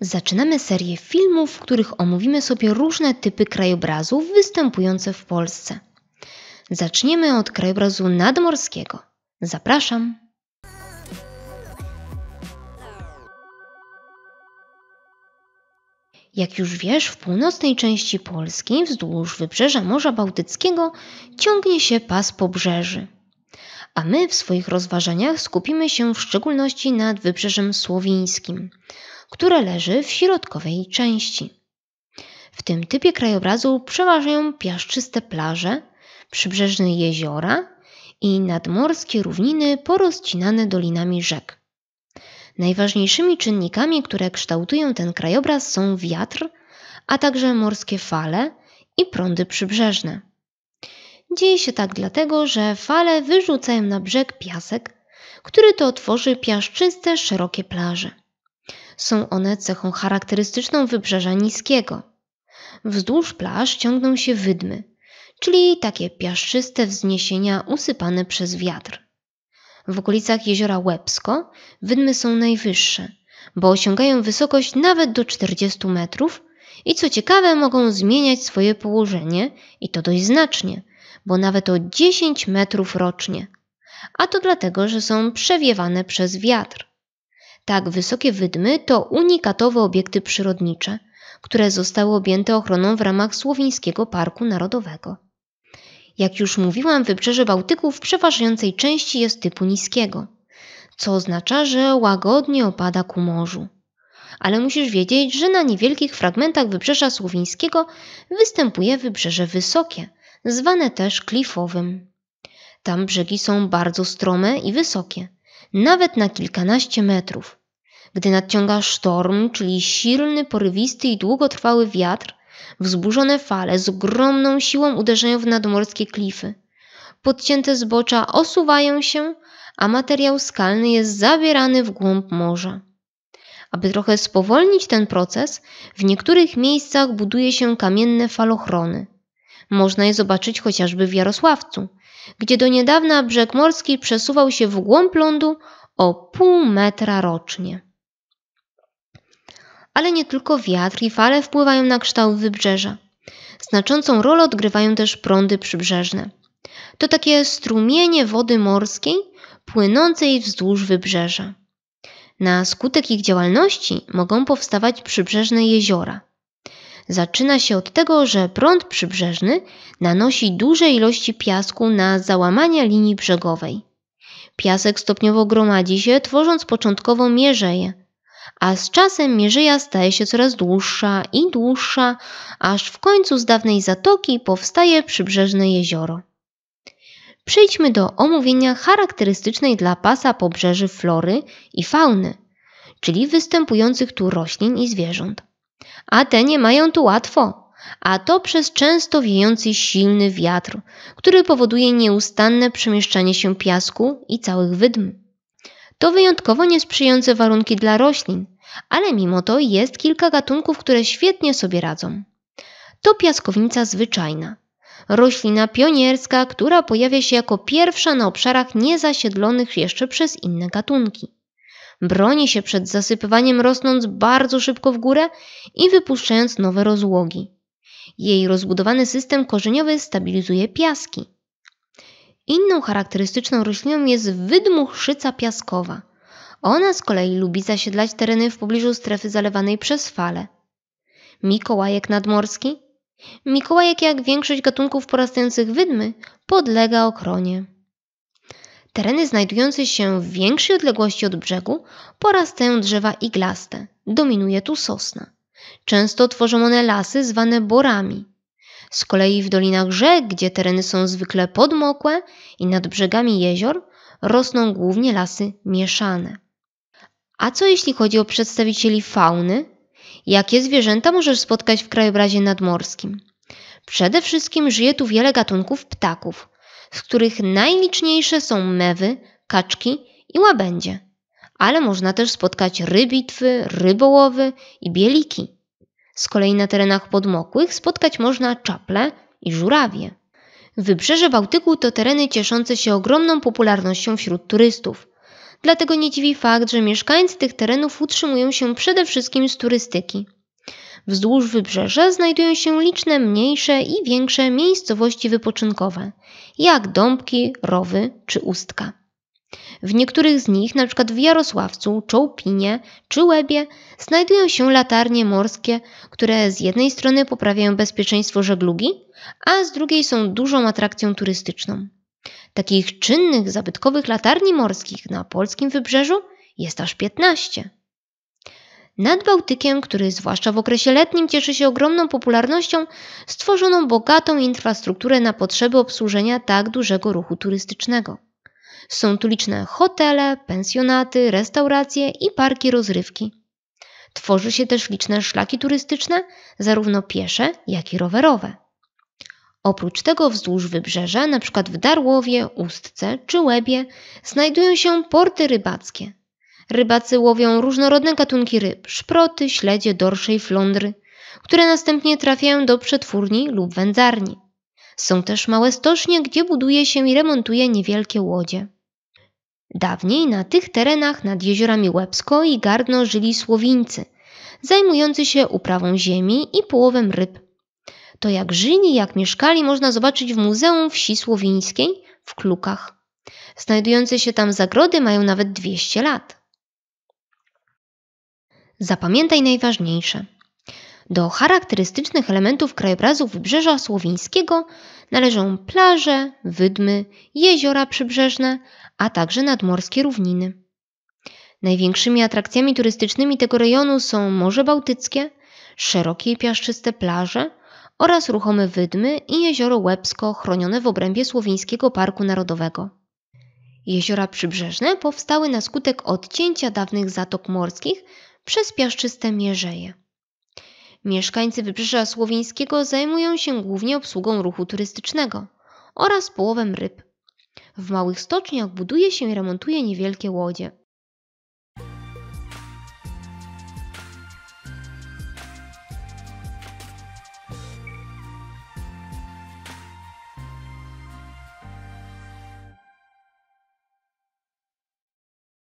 Zaczynamy serię filmów, w których omówimy sobie różne typy krajobrazów występujące w Polsce. Zaczniemy od krajobrazu nadmorskiego. Zapraszam. Jak już wiesz, w północnej części Polski, wzdłuż wybrzeża Morza Bałtyckiego, ciągnie się pas pobrzeży. A my w swoich rozważaniach skupimy się w szczególności nad wybrzeżem słowińskim, które leży w środkowej części. W tym typie krajobrazu przeważają piaszczyste plaże, przybrzeżne jeziora i nadmorskie równiny porozcinane dolinami rzek. Najważniejszymi czynnikami, które kształtują ten krajobraz są wiatr, a także morskie fale i prądy przybrzeżne. Dzieje się tak dlatego, że fale wyrzucają na brzeg piasek, który to tworzy piaszczyste, szerokie plaże. Są one cechą charakterystyczną wybrzeża niskiego. Wzdłuż plaż ciągną się wydmy, czyli takie piaszczyste wzniesienia usypane przez wiatr. W okolicach jeziora Łebsko wydmy są najwyższe, bo osiągają wysokość nawet do 40 metrów i co ciekawe mogą zmieniać swoje położenie i to dość znacznie, bo nawet o 10 metrów rocznie. A to dlatego, że są przewiewane przez wiatr. Tak wysokie wydmy to unikatowe obiekty przyrodnicze, które zostały objęte ochroną w ramach Słowińskiego Parku Narodowego. Jak już mówiłam, wybrzeże Bałtyku w przeważającej części jest typu niskiego, co oznacza, że łagodnie opada ku morzu. Ale musisz wiedzieć, że na niewielkich fragmentach wybrzeża słowińskiego występuje wybrzeże wysokie, zwane też klifowym. Tam brzegi są bardzo strome i wysokie, nawet na kilkanaście metrów. Gdy nadciąga sztorm, czyli silny, porywisty i długotrwały wiatr, wzburzone fale z ogromną siłą uderzają w nadmorskie klify. Podcięte zbocza osuwają się, a materiał skalny jest zabierany w głąb morza. Aby trochę spowolnić ten proces, w niektórych miejscach buduje się kamienne falochrony. Można je zobaczyć chociażby w Jarosławcu, gdzie do niedawna brzeg morski przesuwał się w głąb lądu o pół metra rocznie. Ale nie tylko wiatr i fale wpływają na kształt wybrzeża. Znaczącą rolę odgrywają też prądy przybrzeżne. To takie strumienie wody morskiej płynącej wzdłuż wybrzeża. Na skutek ich działalności mogą powstawać przybrzeżne jeziora. Zaczyna się od tego, że prąd przybrzeżny nanosi duże ilości piasku na załamania linii brzegowej. Piasek stopniowo gromadzi się, tworząc początkowo mierzeję, a z czasem mierzeja staje się coraz dłuższa i dłuższa, aż w końcu z dawnej zatoki powstaje przybrzeżne jezioro. Przejdźmy do omówienia charakterystycznej dla pasa pobrzeży flory i fauny, czyli występujących tu roślin i zwierząt. A te nie mają tu łatwo, a to przez często wiejący silny wiatr, który powoduje nieustanne przemieszczanie się piasku i całych wydm. To wyjątkowo niesprzyjające warunki dla roślin, ale mimo to jest kilka gatunków, które świetnie sobie radzą. To piaskownica zwyczajna, roślina pionierska, która pojawia się jako pierwsza na obszarach niezasiedlonych jeszcze przez inne gatunki. Broni się przed zasypywaniem rosnąc bardzo szybko w górę i wypuszczając nowe rozłogi. Jej rozbudowany system korzeniowy stabilizuje piaski. Inną charakterystyczną rośliną jest wydmuchrzyca piaskowa. Ona z kolei lubi zasiedlać tereny w pobliżu strefy zalewanej przez fale. Mikołajek nadmorski? Mikołajek, jak większość gatunków porastających wydmy, podlega ochronie. Tereny znajdujące się w większej odległości od brzegu porastają drzewa iglaste. Dominuje tu sosna. Często tworzą one lasy zwane borami. Z kolei w dolinach rzek, gdzie tereny są zwykle podmokłe i nad brzegami jezior, rosną głównie lasy mieszane. A co jeśli chodzi o przedstawicieli fauny? Jakie zwierzęta możesz spotkać w krajobrazie nadmorskim? Przede wszystkim żyje tu wiele gatunków ptaków, z których najliczniejsze są mewy, kaczki i łabędzie. Ale można też spotkać rybitwy, rybołowy i bieliki. Z kolei na terenach podmokłych spotkać można czaple i żurawie. Wybrzeże Bałtyku to tereny cieszące się ogromną popularnością wśród turystów. Dlatego nie dziwi fakt, że mieszkańcy tych terenów utrzymują się przede wszystkim z turystyki. Wzdłuż wybrzeża znajdują się liczne mniejsze i większe miejscowości wypoczynkowe, jak Dąbki, Rowy czy Ustka. W niektórych z nich, np. w Jarosławcu, Czołpinie czy Łebie, znajdują się latarnie morskie, które z jednej strony poprawiają bezpieczeństwo żeglugi, a z drugiej są dużą atrakcją turystyczną. Takich czynnych, zabytkowych latarni morskich na polskim wybrzeżu jest aż 15. Nad Bałtykiem, który zwłaszcza w okresie letnim cieszy się ogromną popularnością, stworzono bogatą infrastrukturę na potrzeby obsłużenia tak dużego ruchu turystycznego. Są tu liczne hotele, pensjonaty, restauracje i parki rozrywki. Tworzy się też liczne szlaki turystyczne, zarówno piesze, jak i rowerowe. Oprócz tego wzdłuż wybrzeża, np. w Darłowie, Ustce czy Łebie, znajdują się porty rybackie. Rybacy łowią różnorodne gatunki ryb, szproty, śledzie, dorsze i flądry, które następnie trafiają do przetwórni lub wędzarni. Są też małe stocznie, gdzie buduje się i remontuje niewielkie łodzie. Dawniej na tych terenach nad jeziorami Łebsko i Gardno żyli Słowińcy, zajmujący się uprawą ziemi i połowem ryb. To jak żyli, jak mieszkali można zobaczyć w Muzeum Wsi Słowińskiej w Klukach. Znajdujące się tam zagrody mają nawet 200 lat. Zapamiętaj najważniejsze. Do charakterystycznych elementów krajobrazu Wybrzeża Słowińskiego należą plaże, wydmy, jeziora przybrzeżne, a także nadmorskie równiny. Największymi atrakcjami turystycznymi tego rejonu są Morze Bałtyckie, szerokie i piaszczyste plaże oraz ruchome wydmy i jezioro Łebsko chronione w obrębie Słowińskiego Parku Narodowego. Jeziora przybrzeżne powstały na skutek odcięcia dawnych zatok morskich przez piaszczyste mierzeje. Mieszkańcy Wybrzeża Słowińskiego zajmują się głównie obsługą ruchu turystycznego oraz połowem ryb. W małych stoczniach buduje się i remontuje niewielkie łodzie.